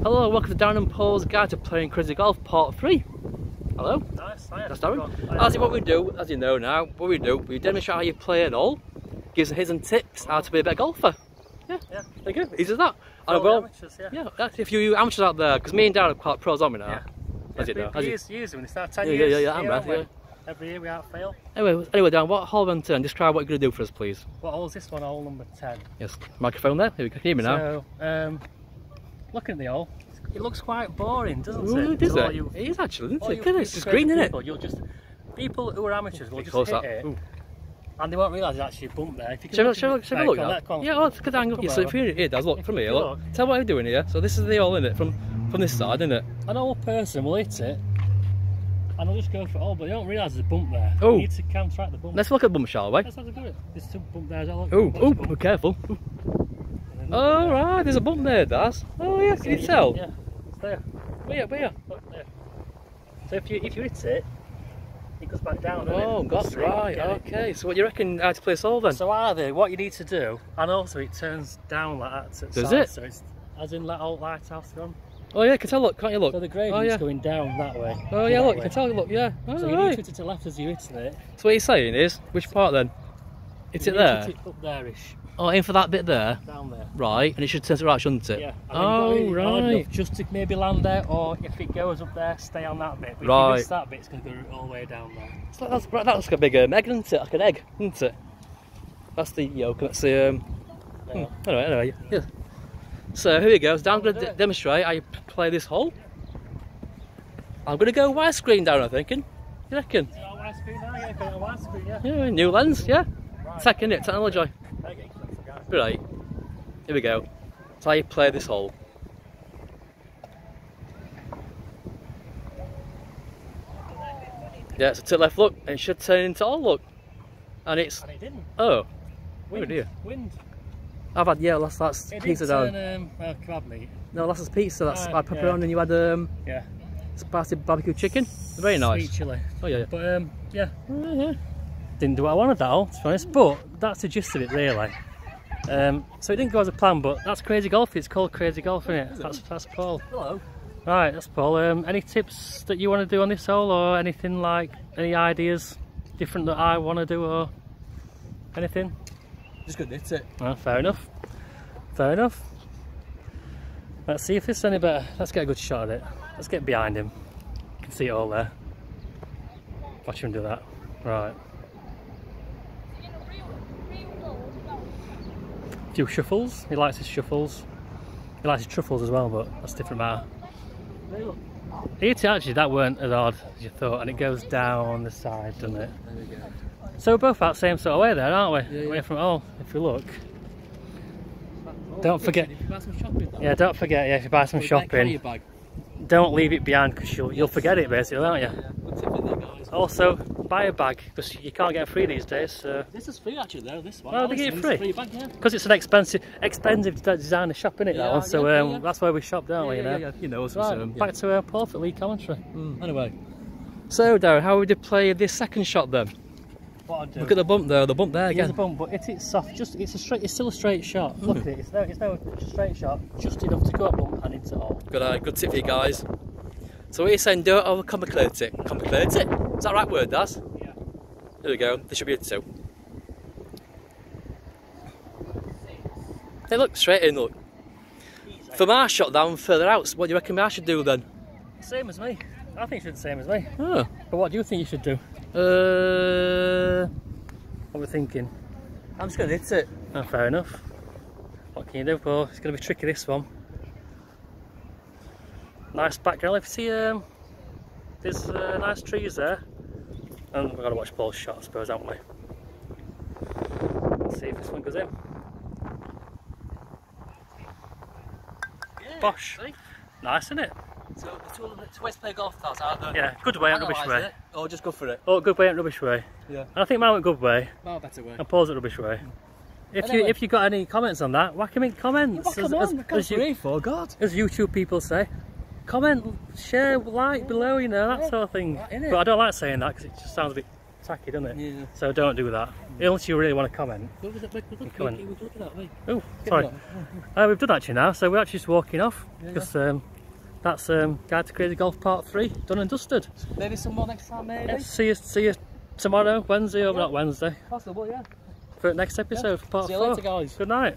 Hello, welcome to Darren and Paul's Guide to Playing Crazy Golf Part 3. Hello, Nice, nice. that's Darren. As what we do, as you know now, what we do, we demonstrate how you play an hole, gives hints and tips how to be a better golfer. Yeah, Yeah. there you go, easy as that. All And well, amateurs, yeah. yeah, if you amateurs out there, because me and Darren are quite pros, aren't we now? Yeah. As you Yeah, know. As we you, use, use when they start 10 Yeah, yeah, years. yeah, yeah, I'm here, right, yeah. Every year we out fail. anyway, anyway, Darren, what hole on turn? Describe what you're going to do for us, please. What hole's this one? Hole number 10. Yes, microphone there. Here we go. Can you hear me now? So, um, looking at the hole, it looks quite boring, doesn't Ooh, it? does it? you- It is actually, all isn't it? you it, It's just green, isn't it? people, You'll just, people who are amateurs will just hit it, Ooh. and they won't realise there's actually a bump there. If you Shall we, look shall at shall we look at that? Yeah, well, it's a good angle. Yeah, so if over. you, here, does look from here, look. Tell what you're doing here. So this is the hole, isn't it? From from this side, isn't it? An old person will hit it, and they'll just go for it all, but they don't realise there's a bump there. Oh. You need to counteract the bump. Let's look at the bump, shall we? Let's have a go at it. There's some bump there as well. look. Oh, oh, be careful. Ooh. Oh, right, there's a bump there, Daz. Oh, yeah, can you tell? Yeah, it's there. Where, where? Look there. So if you if you hit it, it goes back down. Oh, got right. it. Okay, so what do you reckon how to play this hole then? So either what you need to do, and also it turns down like that. Does side, it? So it's as in that old lighthouse gone. Oh, yeah, you can tell, look, can't you look? So the gradient's Oh, yeah. going down that way. Oh, yeah, look, you can tell, look, yeah. Oh, So you right. need to hit it to left as you hit it. So what you're saying is, which part then? It's You it there? hit it up there-ish, Oh, in for that bit there? down there. Right, and it should turn to right, shouldn't it? Yeah. Oh, you've got to hit it right. Just to maybe land there, or if it goes up there, stay on that bit. But if Right. you miss that bit, it's going to go all the way down there. So that's, that looks like a big um, egg, doesn't it? Like an egg, isn't it? That's the yolk, and that's the. Um, hmm. Yeah. Anyway, anyway, yeah. So here we go. So I'm going to demonstrate how you play this hole. I'm going to go widescreen down, I'm thinking. You reckon? On widescreen now? Yeah, widescreen, yeah. Yeah, new lens, yeah. Right. Second it, technology. Okay, that's the guy. Right. Here we go. That's how you play this hole. Yeah, it's a to left look, and it should turn into all look. And it's And it didn't. oh, Wind. dear. Wind. I've had yeah, last that's It pizza down. um, well, kebab meat. No, last is pizza. That's Ah, I pepperoni, yeah. and you had um, Yeah. spicy barbecue chicken. Very nice. Sweet chili. Oh yeah, yeah. But um, yeah, Oh, yeah. didn't do what I wanted that all, to be honest. But that's the gist of it, really. Um, so it didn't go as a plan, but that's crazy golf. It's called crazy golf, isn't it? That's that's Paul. Hello. Right, that's Paul. Um, any tips that you want to do on this hole, or anything like any ideas different that I want to do, or anything? Just gonna knit it. Well, fair enough. Fair enough. Let's see if it's any better. Let's get a good shot at it. Let's get behind him. You can see it all there. Watch him do that. Right. Few shuffles. He likes his shuffles. He likes his truffles as well, but that's a different matter. It actually, that weren't as odd as you thought, and it goes down the side, doesn't it? There we go. So we're both out same sort of way there, aren't we? Yeah, Away yeah. from all, if you look. Don't forget- If you buy some shopping, Yeah, don't forget, yeah, if you buy some put it back in shopping, don't leave it behind because you'll, you'll forget it basically, won't you? Also, buy a bag because you can't get free these days. So. This is free actually, though. This one. Oh, they give it free? bag, yeah. Because it's an expensive, expensive de- designer shop, isn't it? Yeah, that one. So yeah, um, that's where we shop, don't we? yeah, You know. You know, so, Right, um, back to uh, Paul for lead commentary. Mm, anyway. So, Darren, how would you play this second shot then? What I do? Look at the bump there, the bump there again. Here's a bump, but it, it's soft. Just it's a straight. It's still a straight shot. Look at it. It's no, it's no straight shot. Just enough to go up bump and into all. Good, uh, good tip for you guys. So, what are you're saying, do it over complicate it. Complicate it? Is that right word, Daz? Yeah. There we go. There should be a two. Hey, look, straight in, look. For my shot down further out, what do you reckon I should do then? Same as me. I think you should the same as me. Oh, But what do you think you should do? uh, What we're thinking? I'm just going to hit it. Oh, fair enough. What can you do, Paul? It's going to be tricky this one. Nice background. If you see, um, there's uh, nice trees there. And we've got to watch Paul's shot, I suppose, haven't we? Let's see if this one goes in. Bosh. See? Nice, isn't it? So, the two, the two ways to play golf cards are the Yeah, good way and rubbish way. it, or just go for it. Oh, good way and rubbish way. Yeah. And I think mine went good way, Well, better way. and Paul's at rubbish way. Hmm. If you if you got any comments on that, whack them in comments. As, come as- on, come as you- for God. as YouTube people say, comment, share, like below, you know, that sort of thing. But I don't like saying that because it just sounds a bit tacky, doesn't it? Yeah. So don't do that. Unless you really want to comment. Look at that, Come on. look, look at that, mate. Oh, sorry. Uh, we've done that actually now, so we're actually just walking off because um, that's um, Guide to Crazy Golf Part 3 done and dusted. Maybe some more next time, maybe. Yeah, see you see you tomorrow, Wednesday, or Yeah. not Wednesday, Possible, yeah. for the next episode, Part See you 4. later, guys. Good night.